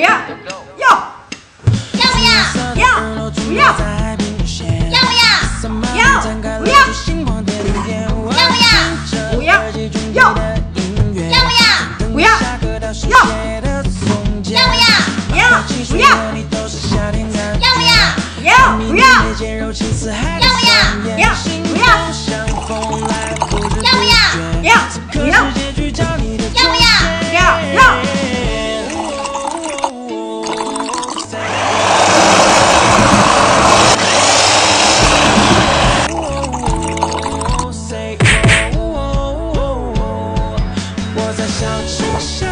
要，要，要不要？要，不要，要不要？要，不要，要不要？不要，要，要？不要？不要，要，要？不要？要，不要，要不要？要，不要，要不要？要。小厨